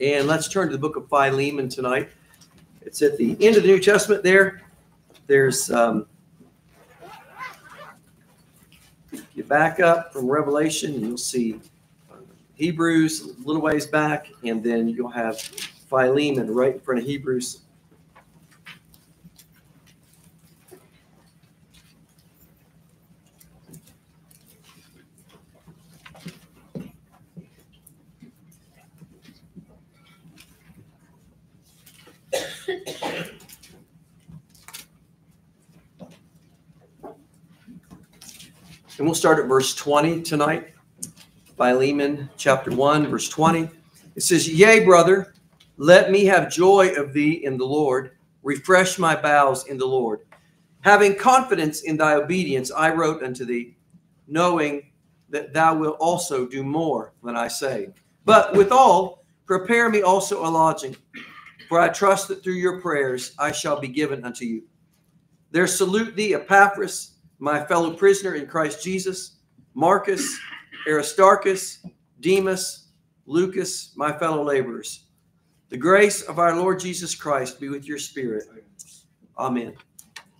And let's turn to the book of Philemon tonight. It's at the end of the New Testament there. There's, um, you back up from Revelation, you'll see uh, Hebrews a little ways back, and then you'll have Philemon right in front of Hebrews. We'll start at verse 20 tonight. Philemon chapter 1, verse 20. It says, Yea, brother, let me have joy of thee in the Lord. Refresh my bowels in the Lord. Having confidence in thy obedience, I wrote unto thee, knowing that thou wilt also do more than I say. But withal, prepare me also a lodging, for I trust that through your prayers I shall be given unto you. There salute thee, Epaphras my fellow prisoner in Christ Jesus, Marcus, Aristarchus, Demas, Lucas, my fellow laborers. The grace of our Lord Jesus Christ be with your spirit. Amen.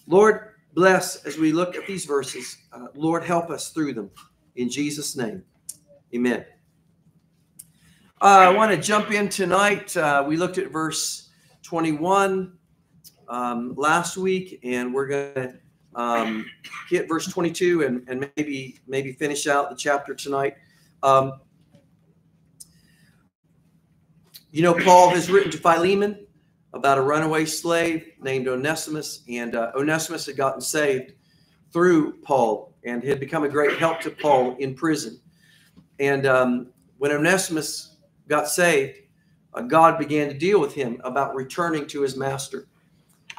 Lord, bless as we look at these verses. Uh, Lord, help us through them. In Jesus' name, amen. Uh, I want to jump in tonight. Uh, we looked at verse 21 um, last week, and we're going to um, hit verse 22 and, and maybe maybe finish out the chapter tonight. Um, you know, Paul has written to Philemon about a runaway slave named Onesimus, and uh, Onesimus had gotten saved through Paul and had become a great help to Paul in prison. And um, when Onesimus got saved, uh, God began to deal with him about returning to his master.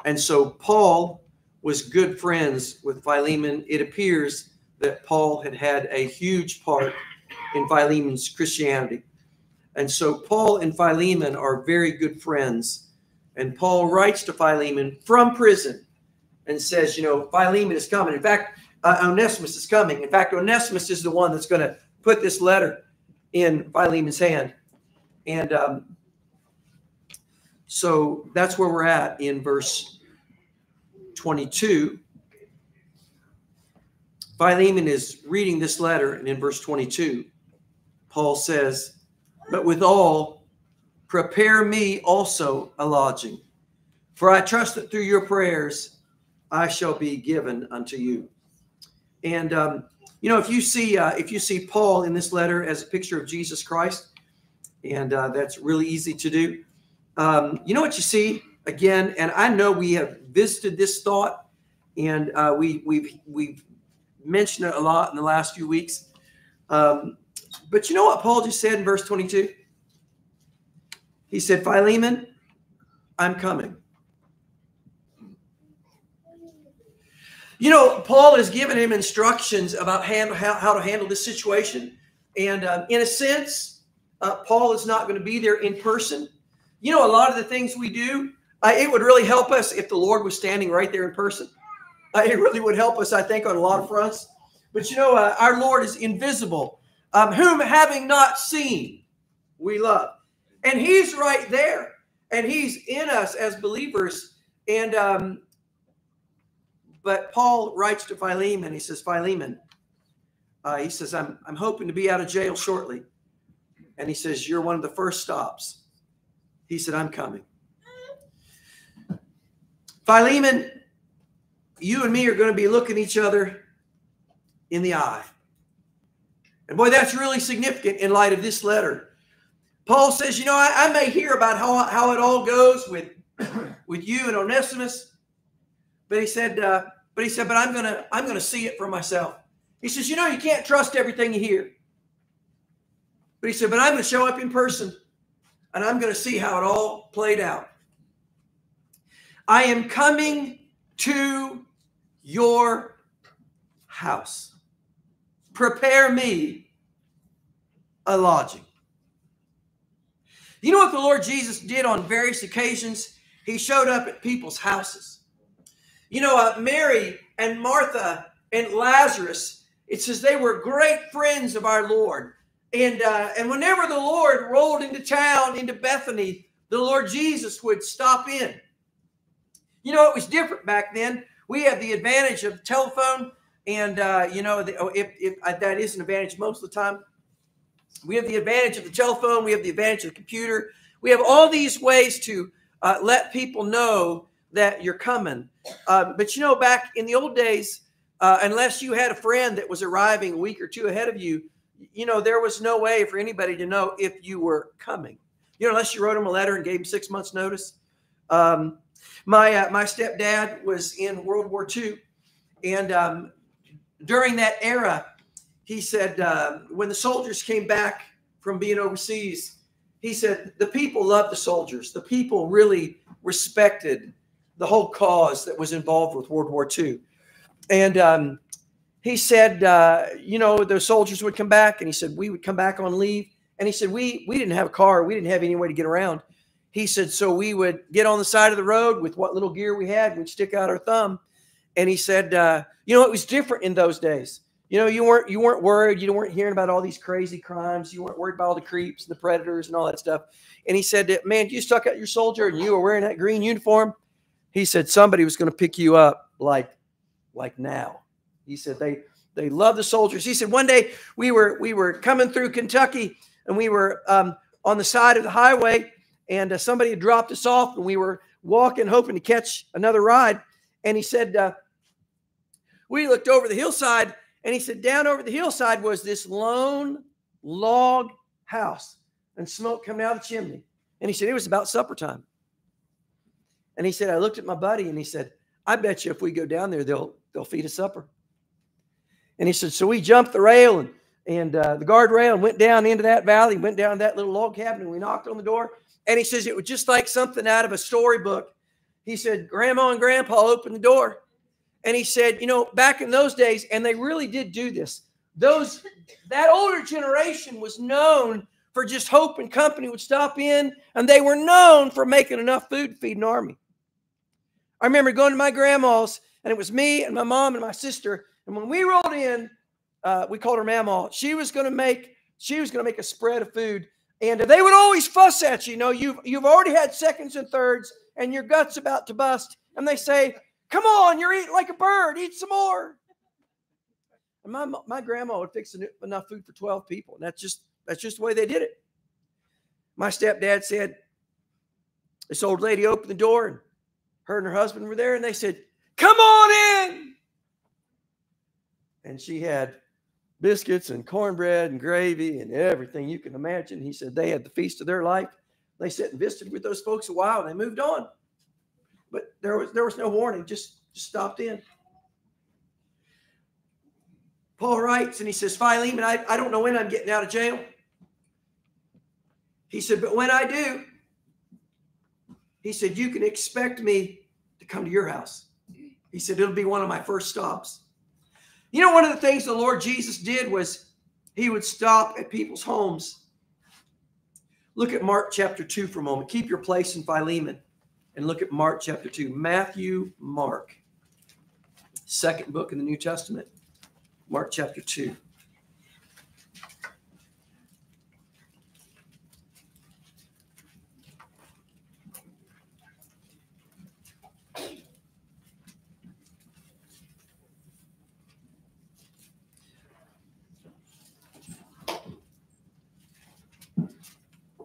And so Paul was good friends with Philemon. It appears that Paul had had a huge part in Philemon's Christianity. And so Paul and Philemon are very good friends. And Paul writes to Philemon from prison and says, you know, Philemon is coming. In fact, uh, Onesimus is coming. In fact, Onesimus is the one that's going to put this letter in Philemon's hand. And um, so that's where we're at in verse 22, Philemon is reading this letter, and in verse 22, Paul says, But withal, prepare me also a lodging, for I trust that through your prayers I shall be given unto you. And um, you know, if you see uh, if you see Paul in this letter as a picture of Jesus Christ, and uh, that's really easy to do. Um, you know what you see again, and I know we have visited this thought, and uh, we we've we've mentioned it a lot in the last few weeks. Um, but you know what Paul just said in verse 22? He said, Philemon, I'm coming. You know, Paul has given him instructions about how, how to handle this situation. And um, in a sense, uh, Paul is not going to be there in person. You know, a lot of the things we do, uh, it would really help us if the Lord was standing right there in person. Uh, it really would help us, I think, on a lot of fronts. But you know, uh, our Lord is invisible, um, whom having not seen, we love. And He's right there, and He's in us as believers. And um, but Paul writes to Philemon. He says, Philemon, uh, he says, I'm I'm hoping to be out of jail shortly. And he says, You're one of the first stops. He said, I'm coming. Philemon, you and me are going to be looking each other in the eye. And boy, that's really significant in light of this letter. Paul says, you know, I, I may hear about how, how it all goes with, with you and Onesimus, but he said, uh, but he said, but I'm gonna I'm gonna see it for myself. He says, you know, you can't trust everything you hear. But he said, but I'm gonna show up in person and I'm gonna see how it all played out. I am coming to your house. Prepare me a lodging. You know what the Lord Jesus did on various occasions? He showed up at people's houses. You know, uh, Mary and Martha and Lazarus, it says they were great friends of our Lord. And uh, and whenever the Lord rolled into town, into Bethany, the Lord Jesus would stop in. You know, it was different back then. We had the advantage of the telephone, and uh, you know, the, oh, if, if uh, that is an advantage most of the time, we have the advantage of the telephone. We have the advantage of the computer. We have all these ways to uh, let people know that you're coming. Uh, but you know, back in the old days, uh, unless you had a friend that was arriving a week or two ahead of you, you know, there was no way for anybody to know if you were coming. You know, unless you wrote him a letter and gave him six months' notice. Um, my uh, my stepdad was in World War II, and um, during that era, he said uh, when the soldiers came back from being overseas, he said the people loved the soldiers. The people really respected the whole cause that was involved with World War II, and um, he said, uh, you know, the soldiers would come back, and he said we would come back on leave, and he said we we didn't have a car, we didn't have any way to get around. He said so we would get on the side of the road with what little gear we had, we'd stick out our thumb, and he said, uh, you know, it was different in those days. You know, you weren't you weren't worried, you weren't hearing about all these crazy crimes, you weren't worried about all the creeps and the predators and all that stuff. And he said, that, man, you stuck out your soldier and you were wearing that green uniform. He said somebody was going to pick you up like like now. He said they they love the soldiers. He said one day we were we were coming through Kentucky and we were um, on the side of the highway and uh, somebody had dropped us off and we were walking hoping to catch another ride. And he said uh, we looked over the hillside and he said down over the hillside was this lone log house and smoke coming out of the chimney. And he said it was about supper time. And he said I looked at my buddy and he said I bet you if we go down there they'll they'll feed us supper. And he said, so we jumped the rail and and uh, the guardrail and went down into that valley, went down that little log cabin, and we knocked on the door. And he says it was just like something out of a storybook. He said, Grandma and Grandpa opened the door. And he said, you know, back in those days, and they really did do this, those that older generation was known for just hope and company would stop in, and they were known for making enough food to feed an army. I remember going to my grandma's, and it was me and my mom and my sister, and when we rolled in, uh, we called her Mama. She was going to make she was going to make a spread of food, and they would always fuss at you. You know, you've you've already had seconds and thirds, and your gut's about to bust, and they say, "Come on, you're eating like a bird. Eat some more." And my my grandma would fix enough food for twelve people, and that's just that's just the way they did it. My stepdad said, this old lady opened the door, and her and her husband were there, and they said, "Come on in." and she had biscuits and cornbread and gravy and everything you can imagine. He said they had the feast of their life. They sat and visited with those folks a while and they moved on. But there was there was no warning, just, just stopped in. Paul writes and he says, Philemon, I, I don't know when I'm getting out of jail. He said, but when I do, he said, you can expect me to come to your house. He said, it'll be one of my first stops. You know, one of the things the Lord Jesus did was he would stop at people's homes. Look at Mark chapter 2 for a moment. Keep your place in Philemon and look at Mark chapter 2. Matthew, Mark, second book in the New Testament, Mark chapter 2.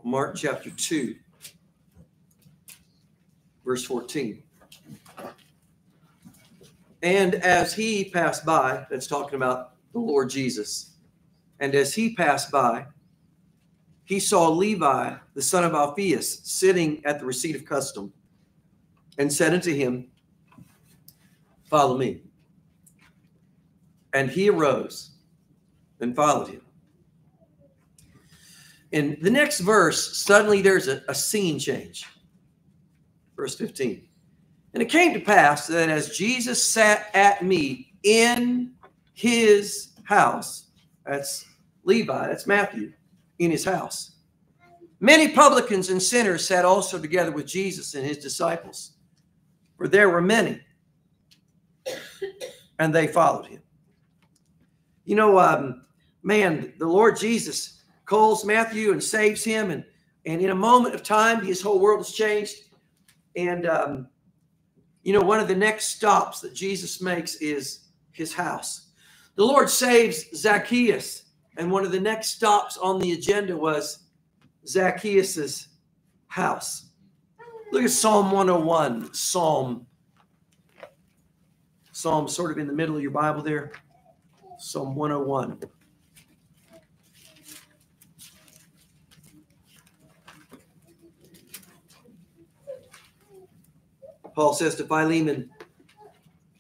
Mark chapter 2, verse 14. And as he passed by, that's talking about the Lord Jesus, and as he passed by, he saw Levi, the son of Alphaeus, sitting at the receipt of custom, and said unto him, Follow me. And he arose and followed him. In the next verse, suddenly there's a, a scene change. Verse 15. And it came to pass that as Jesus sat at meat in his house, that's Levi, that's Matthew, in his house. Many publicans and sinners sat also together with Jesus and his disciples, for there were many, and they followed him. You know, um, man, the Lord Jesus calls Matthew and saves him. And, and in a moment of time, his whole world has changed. And, um, you know, one of the next stops that Jesus makes is his house. The Lord saves Zacchaeus. And one of the next stops on the agenda was Zacchaeus's house. Look at Psalm 101. Psalm. Psalm sort of in the middle of your Bible there. Psalm 101. Paul says to Philemon,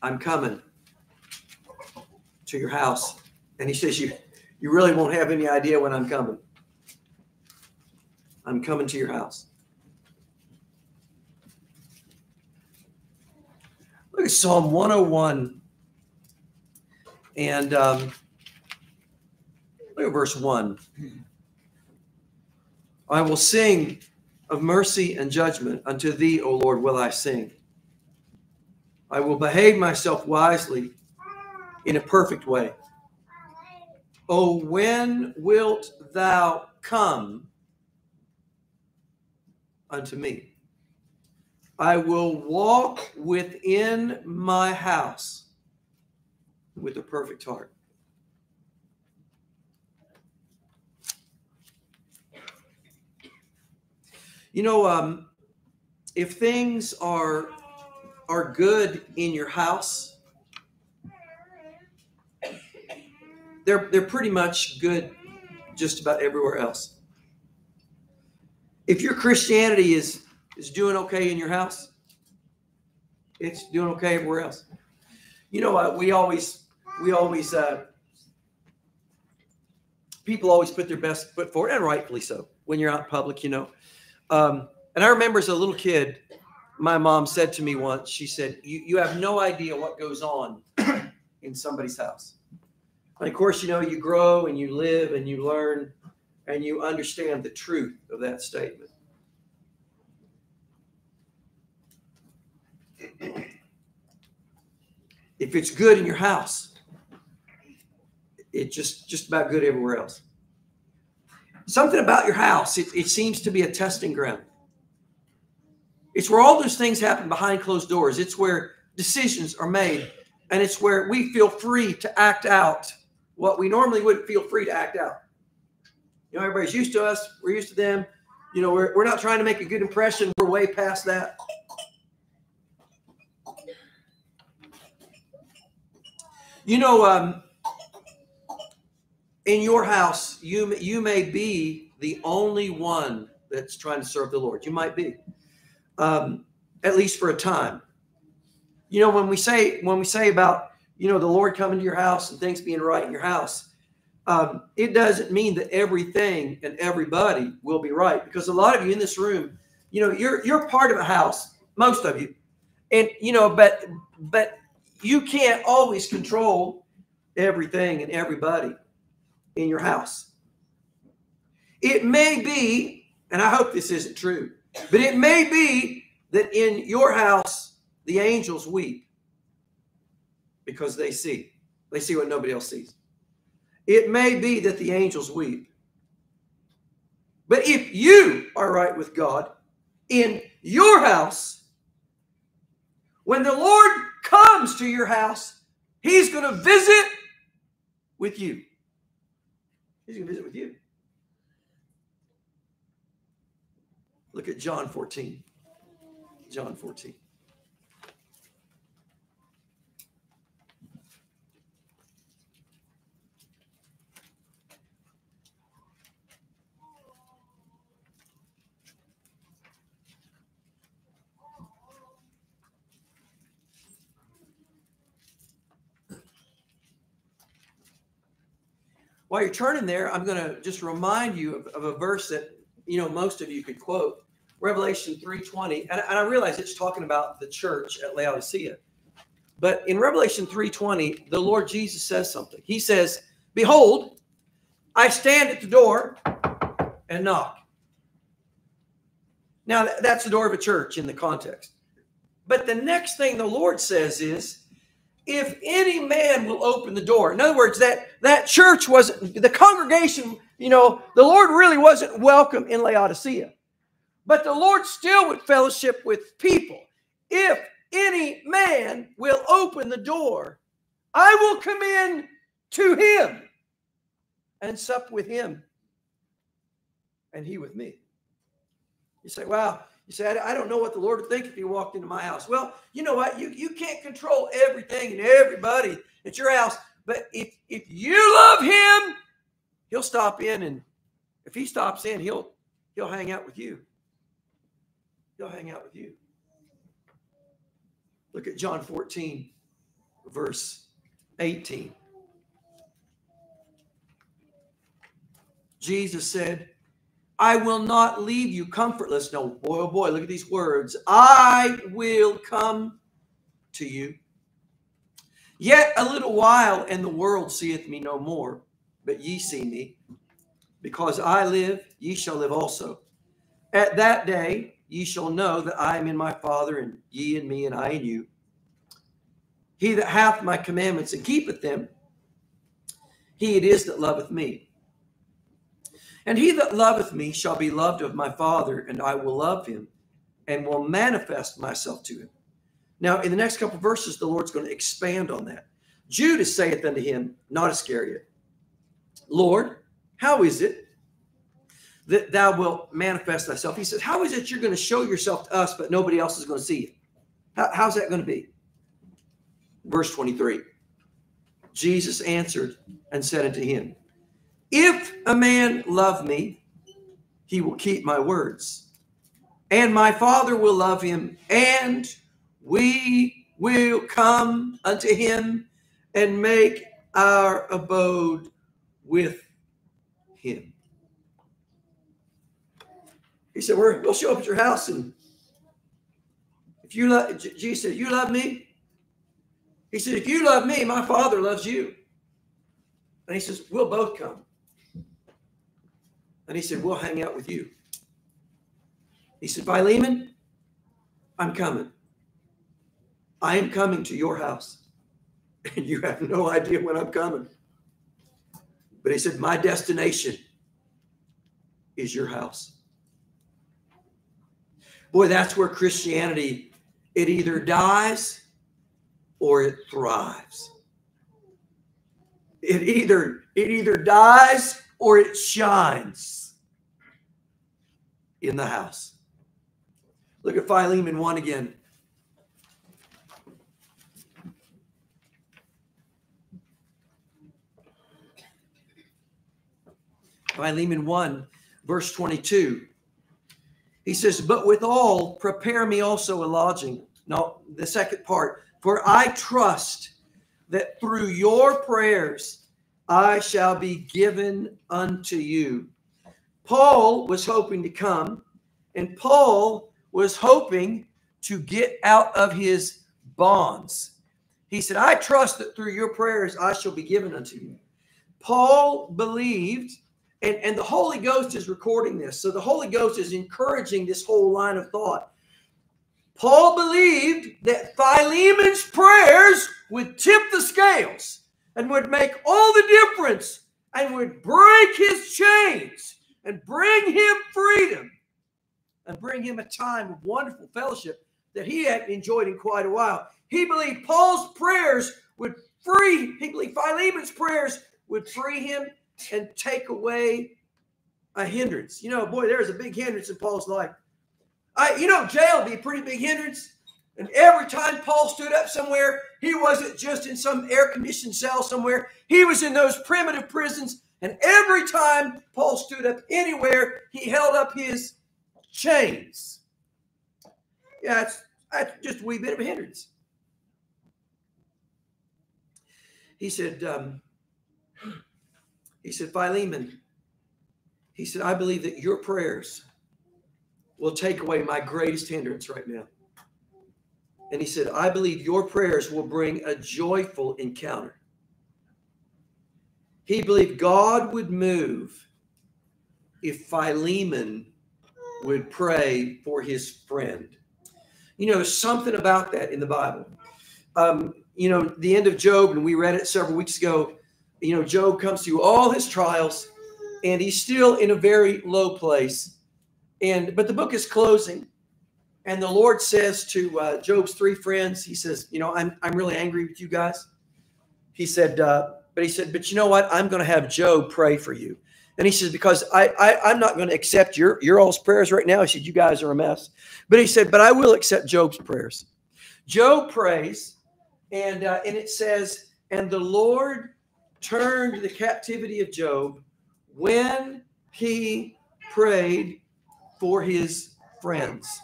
I'm coming to your house. And he says, You you really won't have any idea when I'm coming. I'm coming to your house. Look at Psalm 101 and um, look at verse 1. I will sing of mercy and judgment. Unto thee, O Lord, will I sing. I will behave myself wisely in a perfect way. Oh, when wilt thou come unto me? I will walk within my house with a perfect heart. You know, um, if things are are good in your house, they're they're pretty much good just about everywhere else. If your Christianity is is doing okay in your house, it's doing okay everywhere else. You know, uh, we always we always uh, people always put their best foot forward, and rightfully so. When you're out in public, you know. Um, and I remember as a little kid, my mom said to me once, she said, "You you have no idea what goes on in somebody's house." And of course, you know, you grow and you live and you learn and you understand the truth of that statement. If it's good in your house, it's just just about good everywhere else. Something about your house, it, it seems to be a testing ground. It's where all those things happen behind closed doors. It's where decisions are made, and it's where we feel free to act out what we normally wouldn't feel free to act out. You know, everybody's used to us, we're used to them. You know, we're, we're not trying to make a good impression, we're way past that. You know, um, in your house, you you may be the only one that's trying to serve the Lord. You might be, um, at least for a time. You know, when we say when we say about you know the Lord coming to your house and things being right in your house, um, it doesn't mean that everything and everybody will be right because a lot of you in this room, you know, you're you're part of a house, most of you, and you know, but but you can't always control everything and everybody in your house. It may be, and I hope this isn't true, but it may be that in your house, the angels weep because they see. They see what nobody else sees. It may be that the angels weep. But if you are right with God in your house, when the Lord comes to your house, He's going to visit with you. He's going to visit with you. Look at John 14. John 14. While you're turning there, I'm going to just remind you of, of, a verse that you know most of you could quote, Revelation 3:20, and, and I realize it's talking about the church at Laodicea. But in Revelation 3:20, the Lord Jesus says something. He says, "Behold, I stand at the door and knock." Now, that's the door of a church in the context. But the next thing the Lord says is, if any man will open the door. In other words, that, that church wasn't, the congregation You know, the Lord really wasn't welcome in Laodicea, but the Lord still would fellowship with people. If any man will open the door, I will come in to him and sup with him and he with me. You say, wow, you say, I don't know what the Lord would think if he walked into my house. Well, you know what? You, you can't control everything and everybody at your house. But if, if you love him, he'll stop in. And if he stops in, he'll he'll hang out with you. He'll hang out with you. Look at John 14, verse 18. Jesus said, I will not leave you comfortless. No, boy, oh boy, look at these words. I will come to you. Yet a little while, and the world seeth me no more, but ye see me. Because I live, ye shall live also. At that day, ye shall know that I am in my Father, and ye in me, and I in you. He that hath my commandments and keepeth them, he it is that loveth me. And he that loveth me shall be loved of my Father, and I will love him and will manifest myself to him. Now, in the next couple verses, the Lord's going to expand on that. Judas saith unto him, not Iscariot, Lord, how is it that thou wilt manifest thyself? He says, How is it you're going to show yourself to us, but nobody else is going to see you? How, how's that going to be? Verse 23 Jesus answered and said unto him, if a man love me, he will keep my words. And my Father will love him, and we will come unto him and make our abode with him. He said, we will show up at your house, and if you love, Jesus said, You love me? He said, If you love me, my Father loves you. And he says, We'll both come. And he said, We'll hang out with you. He said, Philemon, I'm coming. I am coming to your house. And you have no idea when I'm coming. But he said, My destination is your house. Boy, that's where Christianity, it either dies or it thrives. It either it either dies or it shines in the house. Look at Philemon 1 again. Philemon 1, verse 22. He says, But withal, prepare me also a lodging. No, the second part. For I trust that through your prayers I shall be given unto you. Paul was hoping to come, and Paul was hoping to get out of his bonds. He said, I trust that through your prayers I shall be given unto you. Paul believed, and, and the Holy Ghost is recording this. So the Holy Ghost is encouraging this whole line of thought. Paul believed that Philemon's prayers would tip the scales and would make all the difference and would break his chains and bring him freedom and bring him a time of wonderful fellowship that he hadn't enjoyed in quite a while. He believed Paul's prayers would free, he believed Philemon's prayers would free him and take away a hindrance. You know, boy, there's a big hindrance in Paul's life. I, you know, jail would be a pretty big hindrance. And every time Paul stood up somewhere, he wasn't just in some air conditioned cell somewhere, he was in those primitive prisons. And every time Paul stood up anywhere, he held up his chains. Yeah, that's, that's just a wee bit of a hindrance. He said, um, he said, Philemon, he said, I believe that your prayers will take away my greatest hindrance right now. And he said, I believe your prayers will bring a joyful encounter. He believed God would move if Philemon would pray for his friend. You know, there's something about that in the Bible. Um, you know, the end of Job, and we read it several weeks ago. You know, Job comes through all his trials, and he's still in a very low place. And but the book is closing, and the Lord says to uh, Job's three friends, He says, "You know, I'm I'm really angry with you guys." He said, uh, but he said, "But you know what? I'm going to have Job pray for you." And he says, "Because I, I I'm not going to accept your your all's prayers right now." He said, "You guys are a mess," but he said, "But I will accept Job's prayers." Job prays, and uh, and it says, "And the Lord turned the captivity of Job." when he prayed for his friends.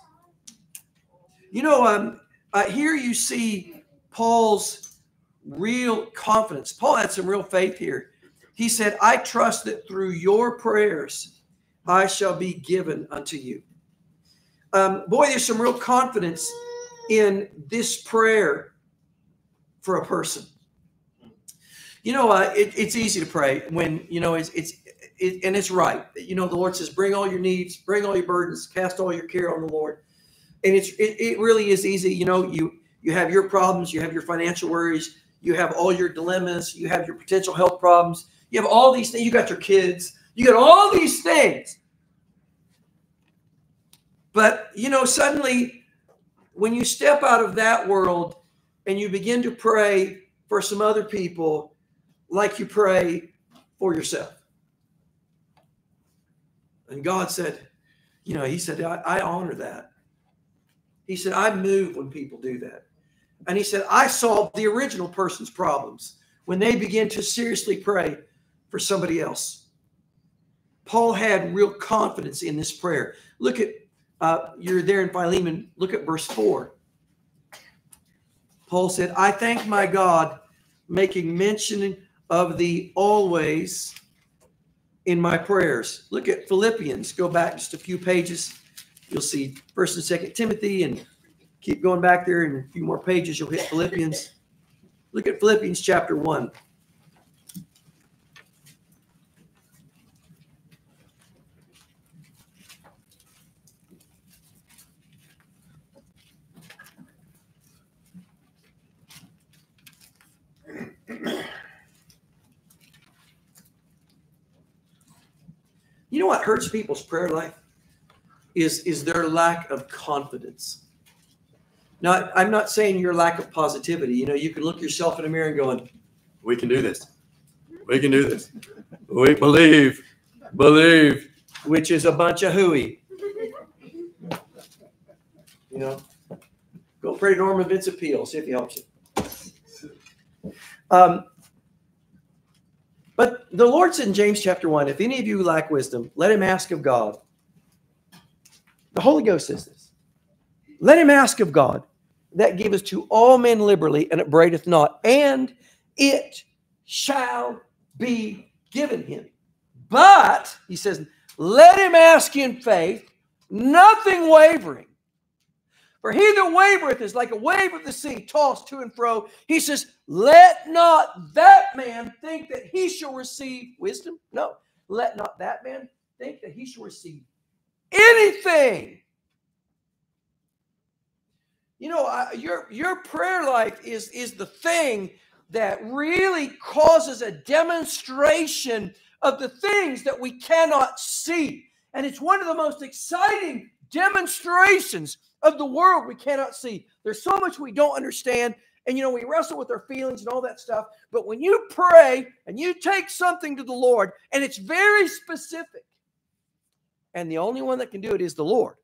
You know, um, uh, here you see Paul's real confidence. Paul had some real faith here. He said, I trust that through your prayers, I shall be given unto you. Um, boy, there's some real confidence in this prayer for a person. You know, uh, it, it's easy to pray when, you know, it's, it's it, and it's right. You know, the Lord says, "Bring all your needs, bring all your burdens, cast all your care on the Lord." And it's it, it really is easy. You know, you you have your problems, you have your financial worries, you have all your dilemmas, you have your potential health problems, you have all these things. You got your kids, you got all these things. But you know, suddenly, when you step out of that world and you begin to pray for some other people, like you pray for yourself and God said, you know, He said, I, I honor that. He said, I move when people do that. And He said, I solve the original person's problems when they begin to seriously pray for somebody else. Paul had real confidence in this prayer. Look at, uh, you're there in Philemon, look at verse 4. Paul said, I thank my God, making mention of thee always in my prayers. Look at Philippians. Go back just a few pages. You'll see First and Second Timothy, and keep going back there. In a few more pages, you'll hit Philippians. Look at Philippians chapter one. You know what hurts people's prayer life? Is, is their lack of confidence. Now, I'm not saying your lack of positivity. You know, you can look yourself in the mirror and going, we can do this. We can do this. We believe, believe, which is a bunch of hooey. You know, go pray Norman Vincent Peale, see if he helps you. Um, but the Lord said in James chapter 1 if any of you lack wisdom, let him ask of God. The Holy Ghost says this. Let him ask of God that giveth to all men liberally and it braideth not, and it shall be given him. But, he says, let him ask in faith, nothing wavering. For he that wavereth is like a wave of the sea, tossed to and fro. He says, Let not that man think that he shall receive wisdom. No, let not that man think that he shall receive anything. You know, uh, your your prayer life is is the thing that really causes a demonstration of the things that we cannot see. And it's one of the most exciting demonstrations of the world we cannot see. There's so much we don't understand. And, you know, we wrestle with our feelings and all that stuff. But when you pray and you take something to the Lord and it's very specific, and the only one that can do it is the Lord,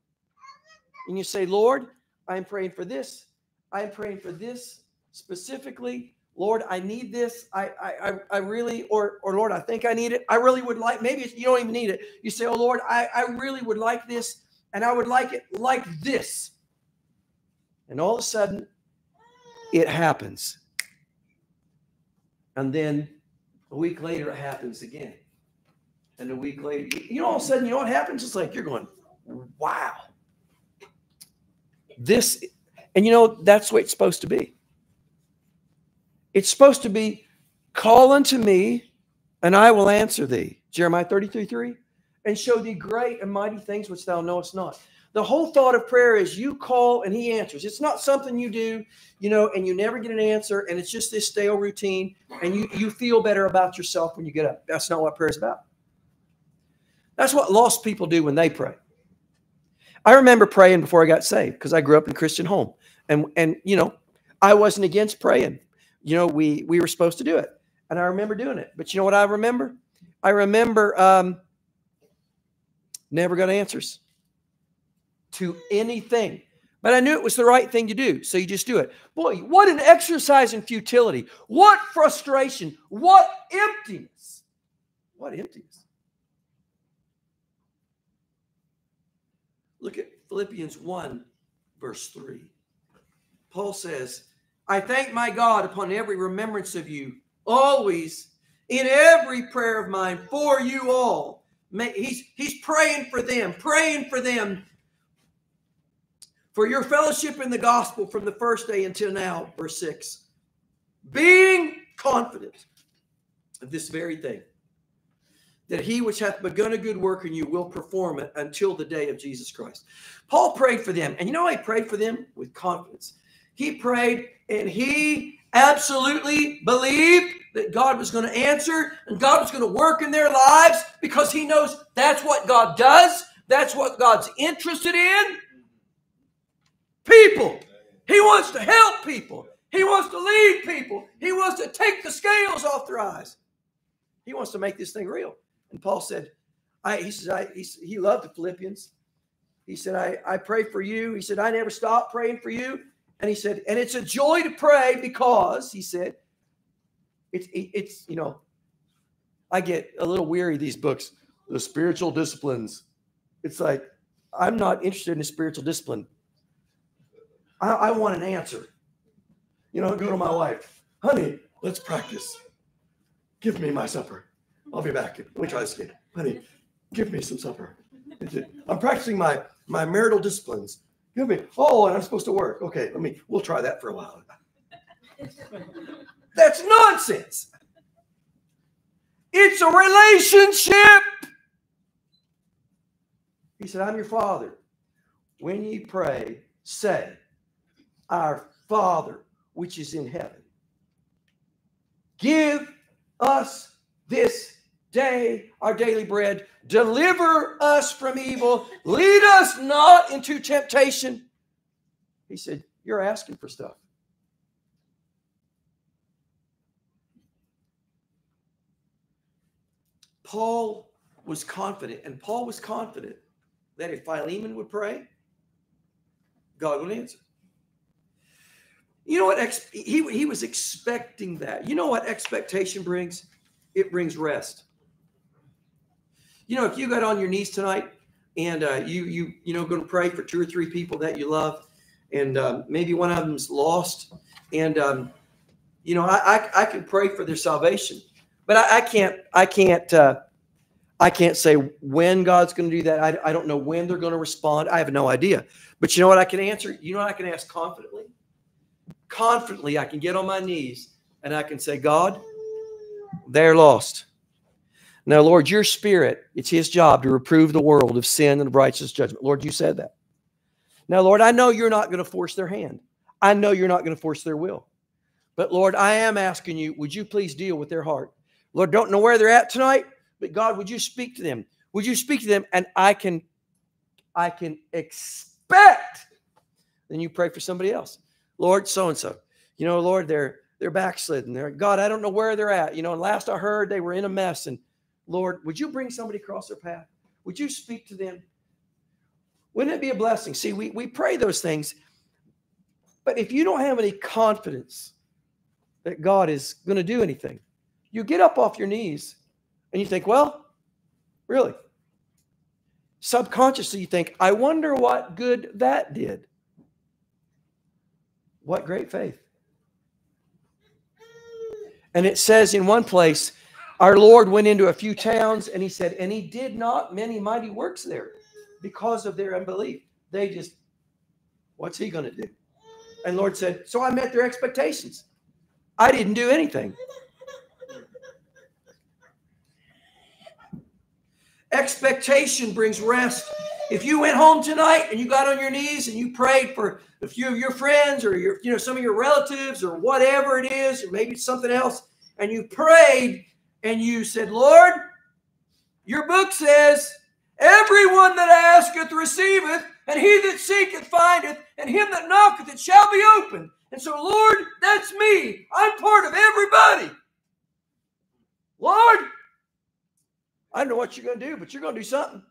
and you say, Lord, I'm praying for this. I'm praying for this specifically. Lord, I need this. I, I, I really, or, or Lord, I think I need it. I really would like, maybe you don't even need it. You say, Oh Lord, I, I really would like this and I would like it like this. And all of a sudden, it happens. And then a week later, it happens again. And a week later, you know, all of a sudden, you know what happens? It's like you're going, wow. This, and you know, that's way it's supposed to be. It's supposed to be call unto me, and I will answer thee. Jeremiah 33 3 and show thee great and mighty things which thou knowest not. The whole thought of prayer is you call and he answers. It's not something you do, you know, and you never get an answer, and it's just this stale routine, and you you feel better about yourself when you get up. That's not what prayer is about. That's what lost people do when they pray. I remember praying before I got saved because I grew up in a Christian home. And and you know, I wasn't against praying. You know, we we were supposed to do it. And I remember doing it. But you know what I remember? I remember um, never got answers to anything. But I knew it was the right thing to do. So you just do it. Boy, what an exercise in futility. What frustration. What emptiness. What emptiness. Look at Philippians 1, verse 3. Paul says, I thank my God upon every remembrance of you, always in every prayer of mine for you all. He's, he's praying for them, praying for them for your fellowship in the gospel from the first day until now, verse 6. Being confident of this very thing, that he which hath begun a good work in you will perform it until the day of Jesus Christ. Paul prayed for them. And you know, he prayed for them with confidence. He prayed and he absolutely believed that God was going to answer and God was going to work in their lives because he knows that's what God does. That's what God's interested in. People. He wants to help people. He wants to lead people. He wants to take the scales off their eyes. He wants to make this thing real. And Paul said, I, he says, I, he, he loved the Philippians. He said, I, I pray for you. He said, I never stop praying for you. And he said, and it's a joy to pray because, he said, it's, it's, you know, I get a little weary these books, the spiritual disciplines. It's like, I'm not interested in a spiritual discipline. I, I want an answer. You know, go to my wife, honey, let's practice. Give me my supper. I'll be back. Let me try this again. Honey, give me some supper. I'm practicing my, my marital disciplines. Give me, oh, and I'm supposed to work. Okay, let me, we'll try that for a while. That's nonsense. It's a relationship. He said, I'm your father. When ye pray, say, Our Father which is in heaven. Give us this day our daily bread. Deliver us from evil. Lead us not into temptation. He said, You're asking for stuff. Paul was confident, and Paul was confident that if Philemon would pray, God would answer. You know what? Ex- he, he was expecting that. You know what expectation brings? It brings rest. You know, if you got on your knees tonight and uh, you you you know going to pray for two or three people that you love, and um, maybe one of them's lost, and um, you know I, I, I can pray for their salvation, but I, I can't I can't uh, I can't say when God's going to do that. I, I don't know when they're going to respond. I have no idea. But you know what I can answer? You know what I can ask confidently? Confidently, I can get on my knees and I can say, God, they're lost. Now, Lord, your spirit, it's his job to reprove the world of sin and of righteous judgment. Lord, you said that. Now, Lord, I know you're not going to force their hand. I know you're not going to force their will. But Lord, I am asking you, would you please deal with their heart? Lord, don't know where they're at tonight, but God, would you speak to them? Would you speak to them? And I can, I can expect. Then you pray for somebody else. Lord, so and so. You know, Lord, they're they're backslidden. They're God, I don't know where they're at. You know, and last I heard they were in a mess. And Lord, would you bring somebody across their path? Would you speak to them? Wouldn't it be a blessing? See, we, we pray those things, but if you don't have any confidence that God is going to do anything, you get up off your knees and you think, well, really? Subconsciously, you think, I wonder what good that did. What great faith. And it says in one place, our Lord went into a few towns and he said, and he did not many mighty works there because of their unbelief. They just, what's he going to do? And Lord said, so I met their expectations. I didn't do anything. Expectation brings rest. If you went home tonight and you got on your knees and you prayed for a few of your friends or your, you know, some of your relatives or whatever it is, or maybe something else, and you prayed and you said, Lord, your book says Everyone that asketh receiveth, and he that seeketh findeth, and him that knocketh it shall be opened. And so, Lord, that's me. I'm part of everybody. Lord, I don't know what you're going to do, but you're going to do something.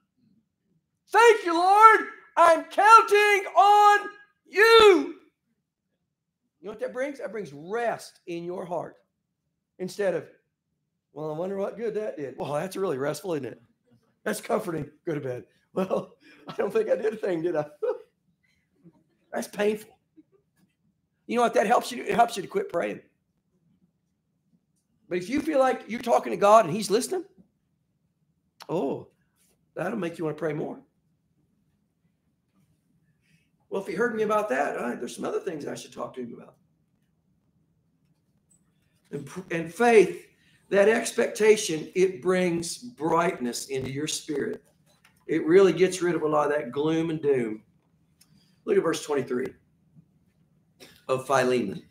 Thank you, Lord. I'm counting on you. You know what that brings? That brings rest in your heart instead of, well, I wonder what good that did. Well, that's really restful, isn't it? That's comforting. Go to bed. Well, I don't think I did a thing, did I? that's painful. You know what? That helps you. It helps you to quit praying. But if you feel like you're talking to God and He's listening, oh, that'll make you want to pray more. Well, if he heard me about that, there's some other things I should talk to him about. And, and faith, that expectation, it brings brightness into your spirit. It really gets rid of a lot of that gloom and doom. Look at verse 23 of Philemon.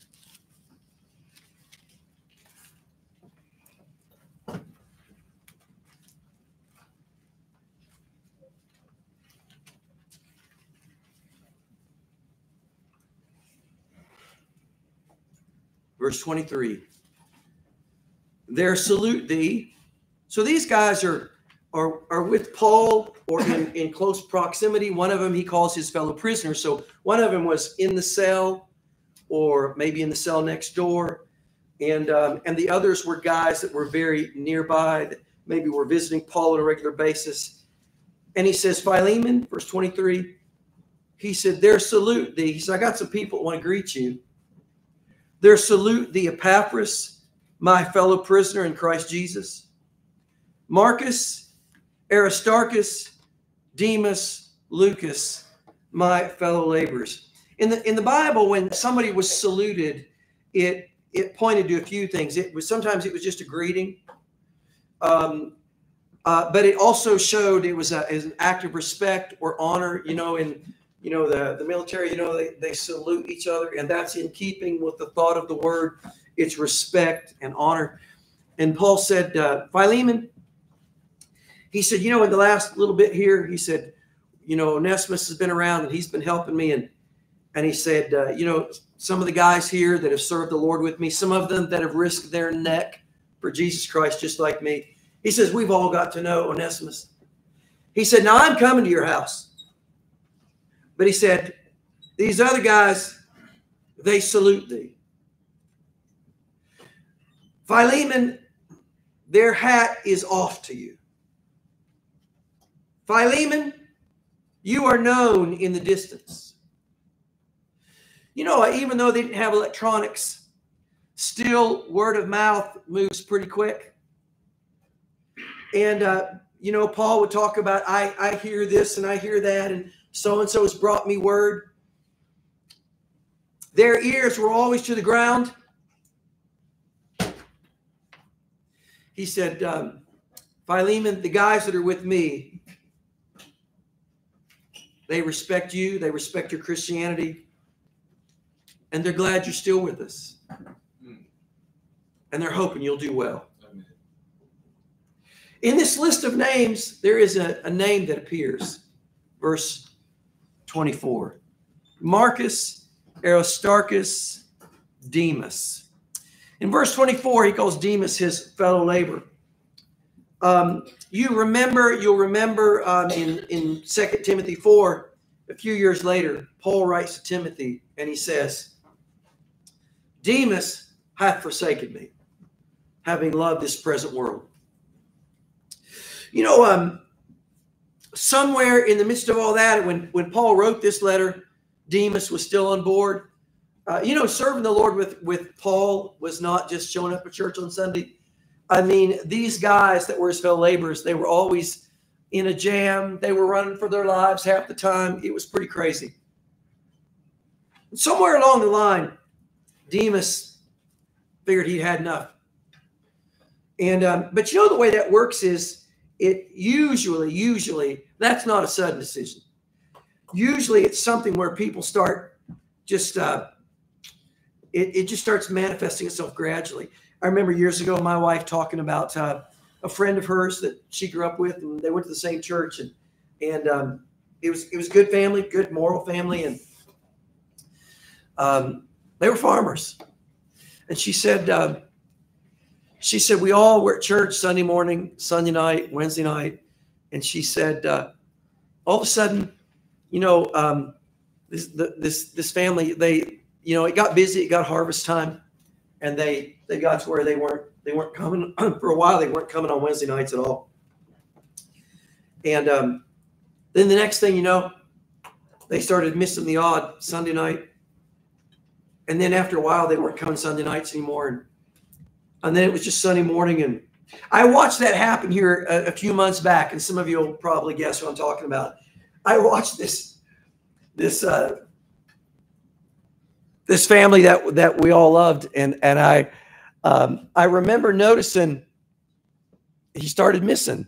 Verse 23. There salute thee. So these guys are, are, are with Paul or in, in close proximity. One of them he calls his fellow prisoner. So one of them was in the cell or maybe in the cell next door. And, um, and the others were guys that were very nearby that maybe were visiting Paul on a regular basis. And he says, Philemon, verse 23, he said, There salute thee. He said, I got some people want to greet you. There salute the Epaphras, my fellow prisoner in Christ Jesus. Marcus, Aristarchus, Demas, Lucas, my fellow laborers. In the in the Bible, when somebody was saluted, it it pointed to a few things. It was sometimes it was just a greeting, um, uh, but it also showed it was, a, as an act of respect or honor. You know, in you know, the, the military, you know, they, they salute each other, and that's in keeping with the thought of the word. It's respect and honor. And Paul said, uh, Philemon, he said, you know, in the last little bit here, he said, you know, Onesimus has been around and he's been helping me. And, and he said, uh, you know, some of the guys here that have served the Lord with me, some of them that have risked their neck for Jesus Christ, just like me. He says, we've all got to know Onesimus. He said, now I'm coming to your house. But he said, These other guys, they salute thee. Philemon, their hat is off to you. Philemon, you are known in the distance. You know, even though they didn't have electronics, still word of mouth moves pretty quick. And, uh, you know, Paul would talk about, I, I hear this and I hear that. And so and so has brought me word. Their ears were always to the ground. He said, um, Philemon, the guys that are with me, they respect you, they respect your Christianity, and they're glad you're still with us. And they're hoping you'll do well. In this list of names, there is a, a name that appears. Verse 24. Marcus, Aristarchus, Demas. In verse 24, he calls Demas his fellow laborer. Um, you remember, you'll remember um, in, in 2 Timothy 4, a few years later, Paul writes to Timothy and he says, Demas hath forsaken me, having loved this present world. You know, um, somewhere in the midst of all that, when, when Paul wrote this letter, Demas was still on board. Uh, you know, serving the Lord with, with Paul was not just showing up at church on Sunday. I mean, these guys that were his fellow laborers, they were always in a jam. They were running for their lives half the time. It was pretty crazy. somewhere along the line, Demas figured he'd had enough. And um, but you know the way that works is it usually, usually, that's not a sudden decision. Usually, it's something where people start just, uh, it, it just starts manifesting itself gradually. I remember years ago, my wife talking about uh, a friend of hers that she grew up with, and they went to the same church, and and um, it was it was good family, good moral family, and um, they were farmers. And she said, uh, she said we all were at church Sunday morning, Sunday night, Wednesday night, and she said uh, all of a sudden, you know, um, this the, this this family they you know it got busy, it got harvest time, and they they got to where they weren't they weren't coming for a while. They weren't coming on Wednesday nights at all. And um, then the next thing you know, they started missing the odd Sunday night. And then after a while, they weren't coming Sunday nights anymore. And, and then it was just Sunday morning. And I watched that happen here a, a few months back. And some of you will probably guess what I'm talking about. I watched this, this, uh, this family that that we all loved, and and I, um, I remember noticing he started missing.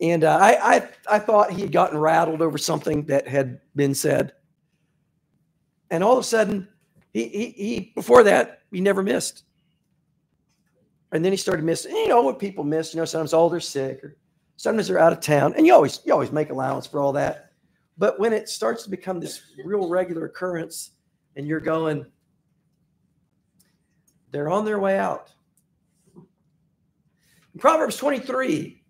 And uh, I, I, I thought he had gotten rattled over something that had been said. And all of a sudden, he, he, he before that, he never missed. And then he started missing. And you know what people miss? You know, sometimes all they're sick or sometimes they're out of town. And you always you always make allowance for all that. But when it starts to become this real regular occurrence, and you're going, they're on their way out. In Proverbs 23,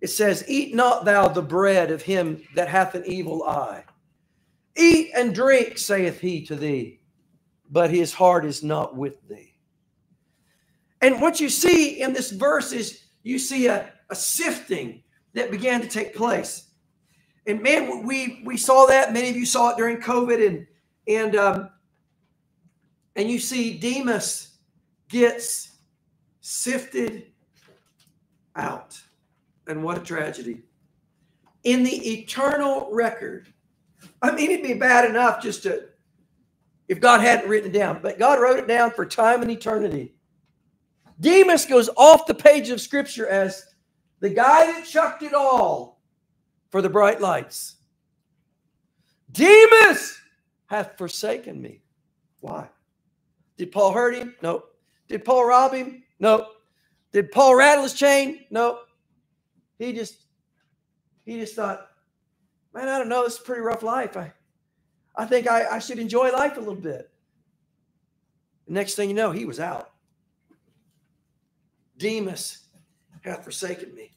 it says, Eat not thou the bread of him that hath an evil eye. Eat and drink, saith he to thee, but his heart is not with thee. And what you see in this verse is you see a, a sifting that began to take place. And man, we we saw that. Many of you saw it during COVID, and and um, and you see Demas gets sifted out. And what a tragedy. In the eternal record, I mean, it'd be bad enough just to, if God hadn't written it down, but God wrote it down for time and eternity. Demas goes off the page of Scripture as the guy that chucked it all for the bright lights. Demas hath forsaken me. Why? Did Paul hurt him? No. Did Paul rob him? No. Did Paul rattle his chain? No. He just he just thought, man, I don't know, this is a pretty rough life. I I think I, I should enjoy life a little bit. The next thing you know, he was out. Demas hath forsaken me.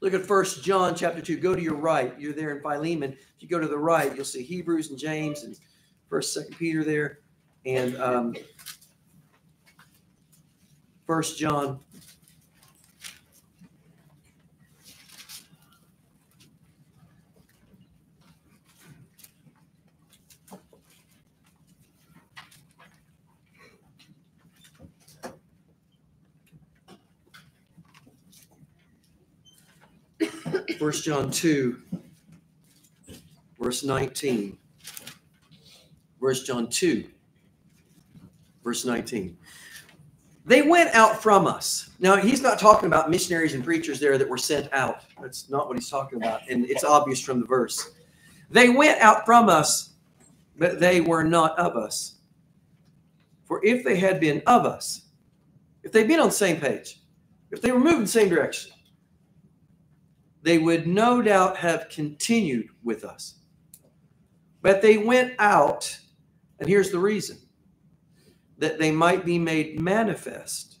Look at First John chapter 2. Go to your right. You're there in Philemon. If you go to the right, you'll see Hebrews and James and First, Second Peter there. And um, First John First John 2, verse 19. First John 2, verse 19. They went out from us. Now, he's not talking about missionaries and preachers there that were sent out. That's not what he's talking about. And it's obvious from the verse. They went out from us, but they were not of us. For if they had been of us, if they'd been on the same page, if they were moving the same direction, they would no doubt have continued with us. But they went out, and here's the reason that they might be made manifest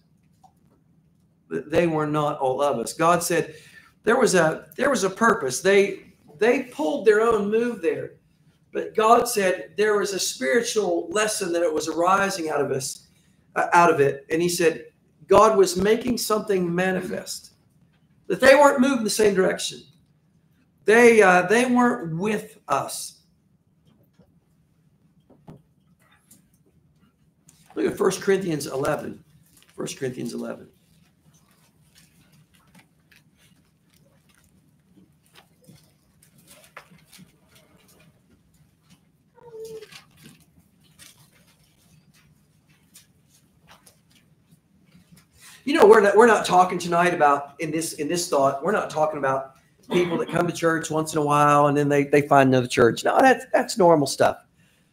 that they were not all of us. God said there was a there was a purpose. They they pulled their own move there. But God said there was a spiritual lesson that it was arising out of us uh, out of it. And he said God was making something manifest that they weren't moving the same direction. They uh, they weren't with us. Look at 1 Corinthians 11. 1 Corinthians 11. You know we're not we're not talking tonight about in this in this thought we're not talking about people that come to church once in a while and then they they find another church. No that's that's normal stuff.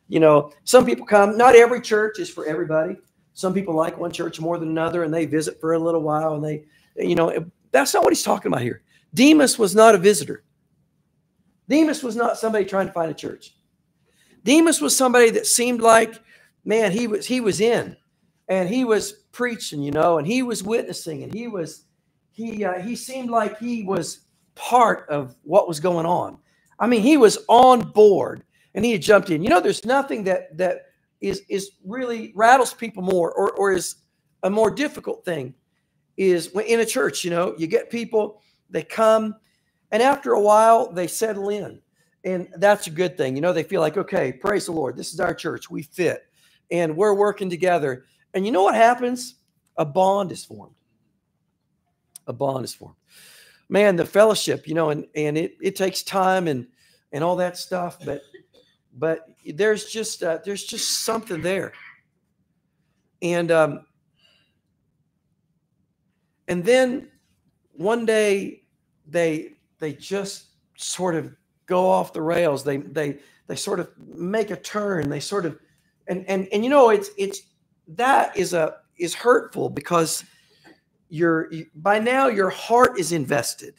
You know some people come not every church is for everybody. Some people like one church more than another and they visit for a little while and they you know that's not what he's talking about here. Demas was not a visitor. Demas was not somebody trying to find a church. Demas was somebody that seemed like, man, he was he was in, and he was preaching, you know, and he was witnessing, and he was he uh, he seemed like he was part of what was going on. I mean, he was on board, and he had jumped in. You know, there's nothing that that is is really rattles people more, or or is a more difficult thing, is in a church. You know, you get people they come, and after a while they settle in and that's a good thing. You know, they feel like, okay, praise the Lord. This is our church. We fit and we're working together. And you know what happens? A bond is formed. A bond is formed. Man, the fellowship, you know, and and it it takes time and and all that stuff, but but there's just uh, there's just something there. And um and then one day they they just sort of go off the rails. They they they sort of make a turn. They sort of and and and you know it's it's that is a is hurtful because you're by now your heart is invested.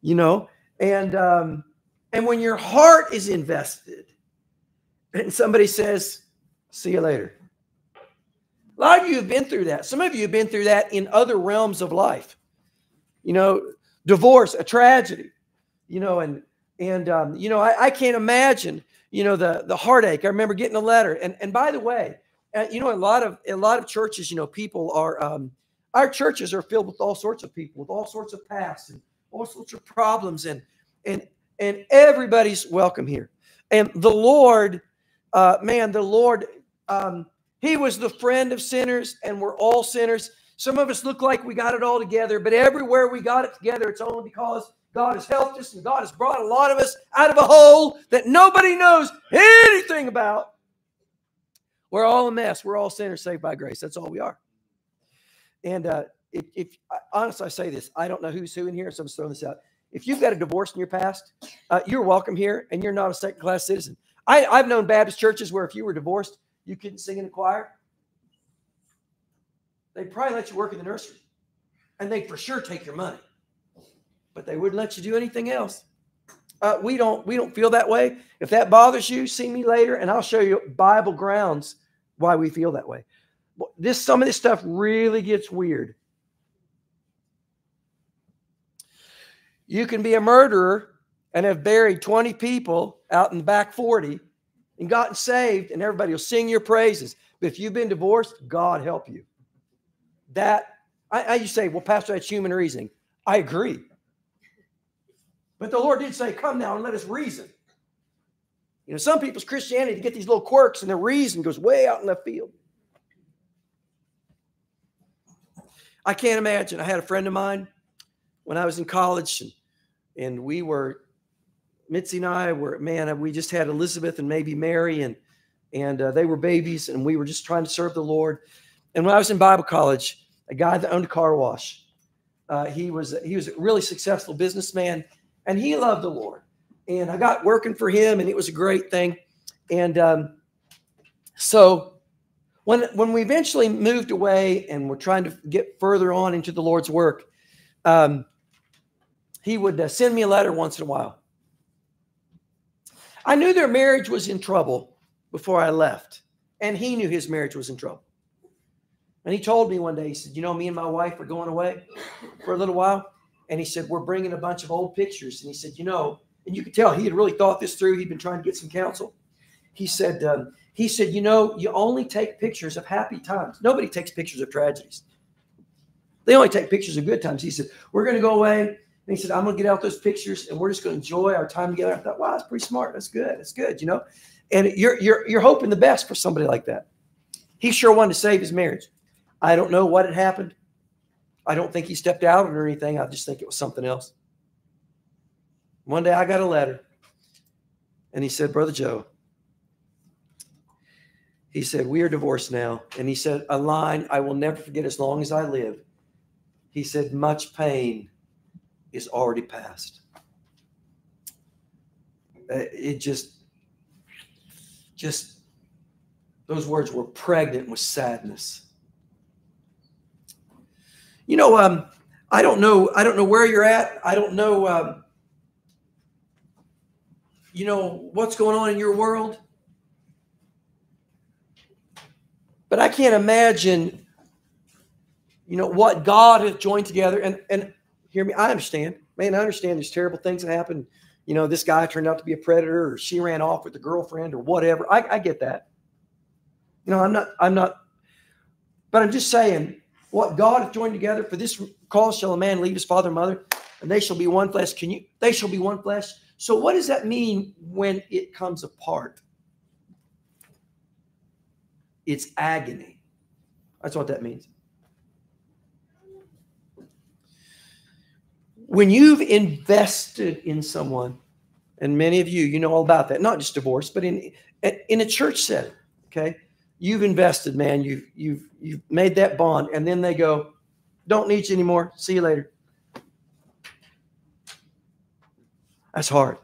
You know, and um, and when your heart is invested, and somebody says, "See you later." A lot of you have been through that. Some of you have been through that in other realms of life. You know, divorce, a tragedy you know, and and um, you know, I, I, can't imagine, you know, the the heartache. I remember getting a letter, and and by the way, uh, you know, a lot of a lot of churches, you know, people are um, our churches are filled with all sorts of people with all sorts of past and all sorts of problems, and and and everybody's welcome here. And the Lord, uh, man, the Lord, um, He was the friend of sinners, and we're all sinners. Some of us look like we got it all together, but everywhere we got it together, it's only because God has helped us and God has brought a lot of us out of a hole that nobody knows anything about. We're all a mess. We're all sinners saved by grace. That's all we are. And uh, if, if honestly, I say this, I don't know who's who in here, so I'm throwing this out. If you've got a divorce in your past, uh, you're welcome here, and you're not a second class citizen. I, I've known Baptist churches where if you were divorced, you couldn't sing in the choir. They'd probably let you work in the nursery, and they'd for sure take your money but they wouldn't let you do anything else. Uh, we don't we don't feel that way. If that bothers you, see me later, and I'll show you Bible grounds why we feel that way. This some of this stuff really gets weird. You can be a murderer and have buried 20 people out in the back 40 and gotten saved, and everybody will sing your praises. But if you've been divorced, God help you. That I, I you say, well, Pastor, that's human reasoning. I agree. But the Lord did say, Come now and let us reason. You know, some people's Christianity to get these little quirks and their reason goes way out in left field. I can't imagine. I had a friend of mine when I was in college, and, and we were, Mitzi and I were, man, we just had Elizabeth and maybe Mary, and and uh, they were babies, and we were just trying to serve the Lord. And when I was in Bible college, a guy that owned a car wash, uh, he was he was a really successful businessman and he loved the Lord. And I got working for him, and it was a great thing. And um, so when when we eventually moved away and we're trying to get further on into the Lord's work, um, he would uh, send me a letter once in a while. I knew their marriage was in trouble before I left, and he knew his marriage was in trouble. And he told me one day, he said, "You know, me and my wife are going away for a little while." and he said, We're bringing a bunch of old pictures. And he said, You know, and you could tell he had really thought this through. He'd been trying to get some counsel. He said, um, he said, you know, you only take pictures of happy times. Nobody takes pictures of tragedies. They only take pictures of good times. He said, we're going to go away. And he said, I'm going to get out those pictures and we're just going to enjoy our time together. I thought, wow, that's pretty smart. That's good. That's good. You know, and you're, you're, you're hoping the best for somebody like that. He sure wanted to save his marriage. I don't know what had happened. I don't think he stepped out or anything. I just think it was something else. One day I got a letter and he said, Brother Joe, he said, We are divorced now. And he said, A line I will never forget as long as I live. He said, Much pain is already past. Uh, it just, just, those words were pregnant with sadness. You know, um, I don't know. I don't know where you're at. I don't know. Um, you know what's going on in your world, but I can't imagine. You know what God has joined together, and and hear me. I understand, man. I understand. There's terrible things that happen. You know, this guy turned out to be a predator, or she ran off with a girlfriend, or whatever. I, I get that. You know, I'm not. I'm not. But I'm just saying what God hath joined together for this cause shall a man leave his father and mother, and they shall be one flesh. Can you? They shall be one flesh. So what does that mean when it comes apart? It's agony. That's what that means. When you've invested in someone, and many of you, you know all about that, not just divorce, but in in a church setting, okay? you've invested, man. You've you've you've made that bond, and then they go, "Don't need you anymore. See you later." That's hard.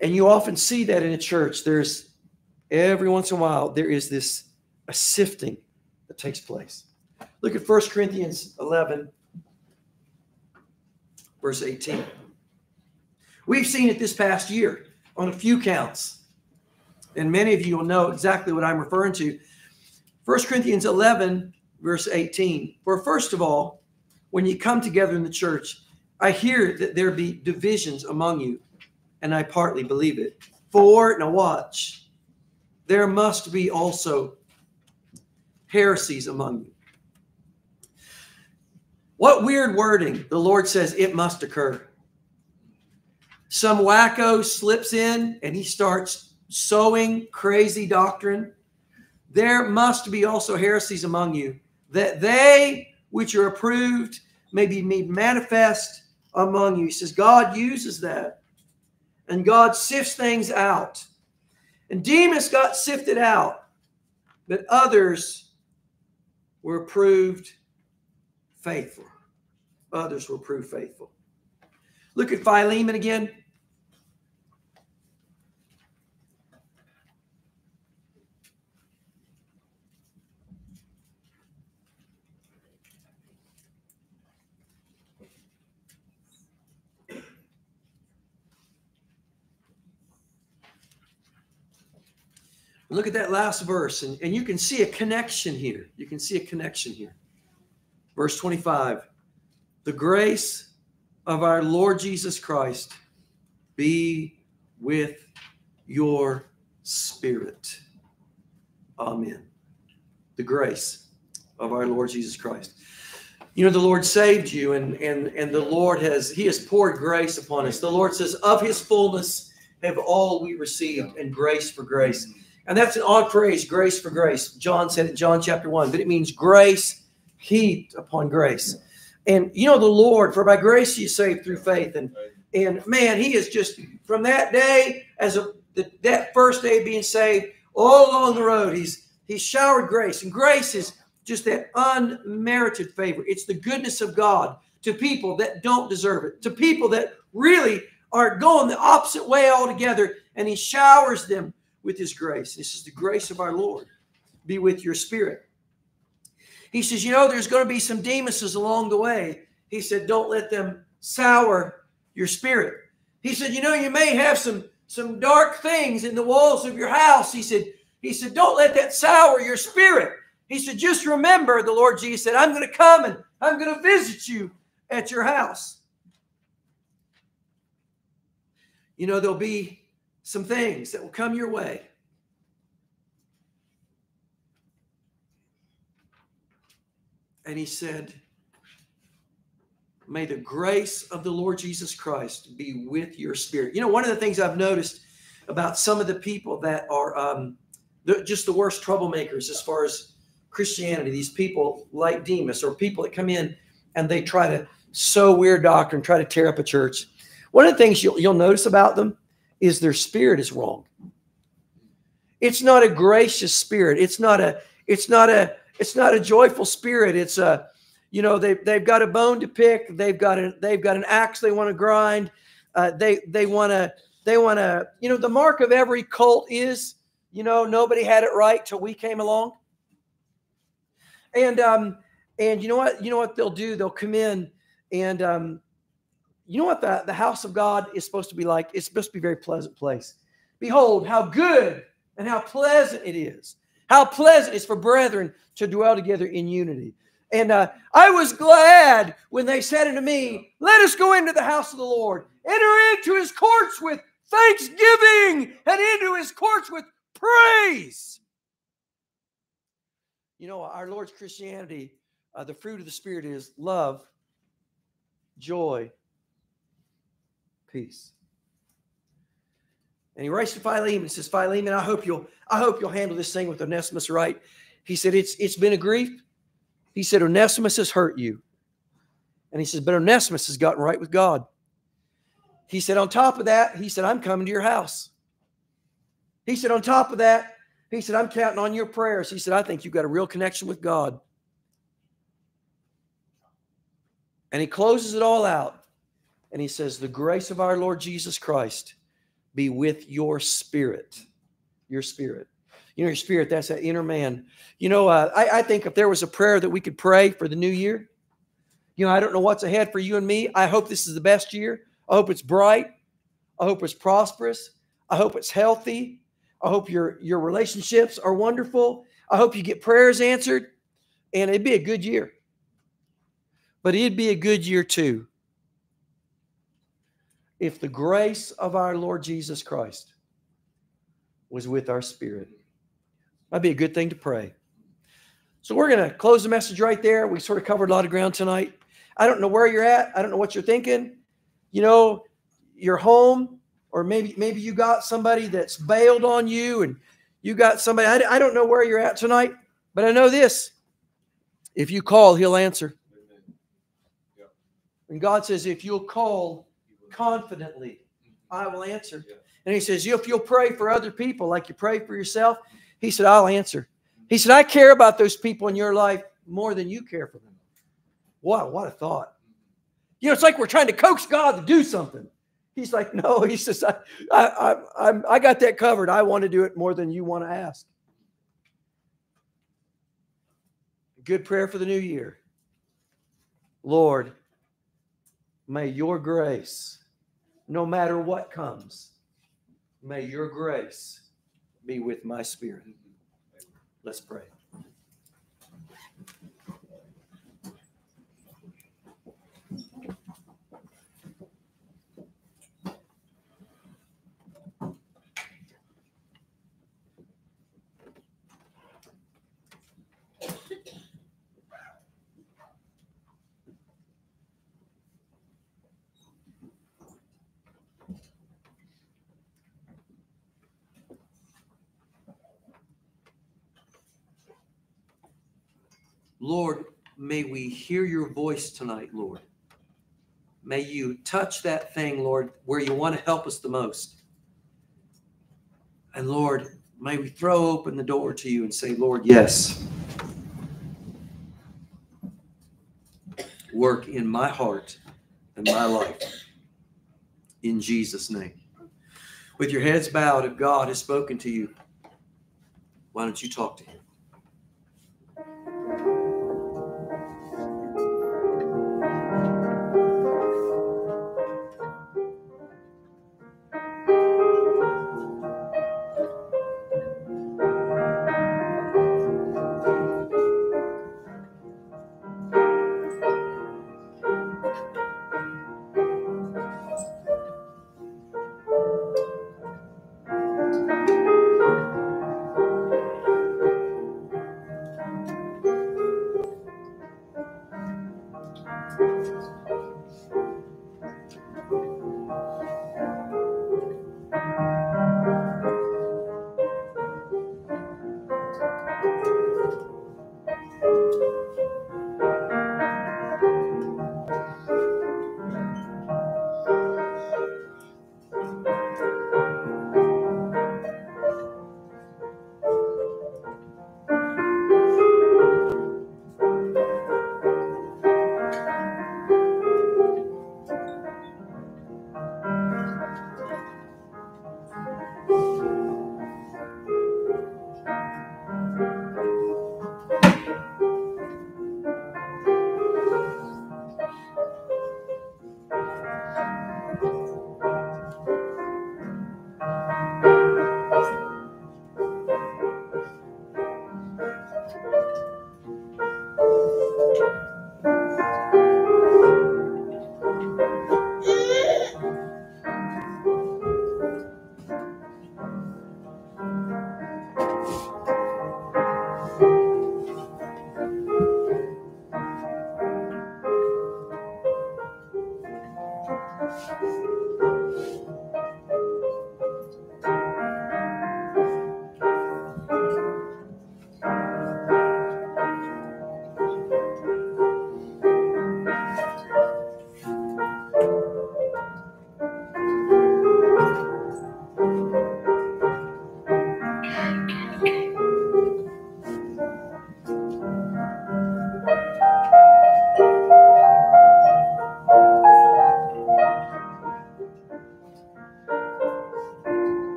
And you often see that in a church. There's every once in a while there is this a sifting that takes place. Look at 1 Corinthians 11, verse 18. We've seen it this past year on a few counts. And many of you will know exactly what I'm referring to. 1 Corinthians 11, verse 18. For first of all, when you come together in the church, I hear that there be divisions among you, and I partly believe it. For, now watch, there must be also heresies among you. What weird wording the Lord says it must occur some wacko slips in and he starts sowing crazy doctrine, there must be also heresies among you, that they which are approved may be made manifest among you. He says God uses that and God sifts things out. And Demas got sifted out, but others were proved faithful. Others were proved faithful. Look at Philemon again. Look at that last verse, and, and you can see a connection here. You can see a connection here. Verse 25 The grace of our Lord Jesus Christ be with your spirit. Amen. The grace of our Lord Jesus Christ. You know, the Lord saved you, and and and the Lord has He has poured grace upon us. The Lord says, Of his fullness have all we received, and grace for grace. And that's an odd phrase, grace for grace. John said it, John chapter 1, but it means grace heaped upon grace. And you know the Lord, for by grace you saved through faith. And and man, he is just from that day, as the, that first day being saved, all along the road, he's he's showered grace. And grace is just that unmerited favor. It's the goodness of God to people that don't deserve it, to people that really are going the opposite way altogether. And he showers them with his grace. This is the grace of our Lord. Be with your spirit. He says, You know, there's going to be some Demases along the way. He said, Don't let them sour your spirit. He said, You know, you may have some some dark things in the walls of your house. He said, He said, Don't let that sour your spirit. He said, Just remember, the Lord Jesus said, I'm going to come and I'm going to visit you at your house. You know, there'll be some things that will come your way And he said, May the grace of the Lord Jesus Christ be with your spirit. You know, one of the things I've noticed about some of the people that are um, just the worst troublemakers as far as Christianity, these people like Demas or people that come in and they try to sow weird doctrine, try to tear up a church. One of the things you'll, you'll notice about them is their spirit is wrong. It's not a gracious spirit. It's not a, it's not a, it's not a joyful spirit. It's a, you know, they they've got a bone to pick. They've got a they've got an axe they want to grind. Uh, they they want to they want to you know the mark of every cult is you know nobody had it right till we came along. And um, and you know what? You know what they'll do? They'll come in and um, you know what the, the house of God is supposed to be like? It's supposed to be a very pleasant place. Behold, how good and how pleasant it is. How pleasant it is for brethren to dwell together in unity. And uh, I was glad when they said unto me, Let us go into the house of the Lord, enter into his courts with thanksgiving, and into his courts with praise. You know, our Lord's Christianity, uh, the fruit of the Spirit is love, joy, peace. And he writes to Philemon and says, Philemon, I hope you'll I hope you'll handle this thing with Onesimus right. He said, It's it's been a grief. He said, Onesimus has hurt you. And he says, But Onesimus has gotten right with God. He said, On top of that, he said, I'm coming to your house. He said, On top of that, he said, I'm counting on your prayers. He said, I think you've got a real connection with God. And he closes it all out. And he says, The grace of our Lord Jesus Christ be with your spirit. Your spirit. You know, your spirit, that's that inner man. You know, uh, I, I think if there was a prayer that we could pray for the new year, you know, I don't know what's ahead for you and me. I hope this is the best year. I hope it's bright. I hope it's prosperous. I hope it's healthy. I hope your your relationships are wonderful. I hope you get prayers answered, and it'd be a good year. But it'd be a good year too if the grace of our Lord Jesus Christ was with our spirit. That'd be a good thing to pray. So we're going to close the message right there. We sort of covered a lot of ground tonight. I don't know where you're at. I don't know what you're thinking. You know, you're home, or maybe maybe you got somebody that's bailed on you, and you got somebody. I, I don't know where you're at tonight, but I know this: if you call, He'll answer. And God says, if you'll call, confidently, mm-hmm. I will answer. And he says, if you'll pray for other people like you pray for yourself, he said, I'll answer. Mm-hmm. He said, I care about those people in your life more than you care for them. Wow, what a thought. Mm-hmm. You know, it's like we're trying to coax God to do something. He's like, no, he says, I, I, I, I got that covered. I want to do it more than you want to ask. Good prayer for the new year. Lord, may your grace no matter what comes. May your grace be with my spirit. Let's pray. Lord, may we hear your voice tonight, Lord. May you touch that thing, Lord, where you want to help us the most. And Lord, may we throw open the door to you and say, Lord, yes. Work in my heart and my life. In Jesus' name. With your heads bowed, if God has spoken to you, why don't you talk to him?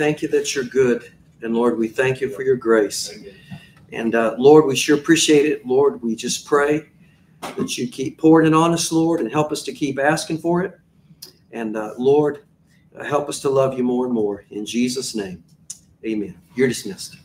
Thank you that you're good. And Lord, we thank you for your grace. And uh, Lord, we sure appreciate it. Lord, we just pray that you keep pouring it on us, Lord, and help us to keep asking for it. And uh, Lord, uh, help us to love you more and more. In Jesus' name, amen. You're dismissed.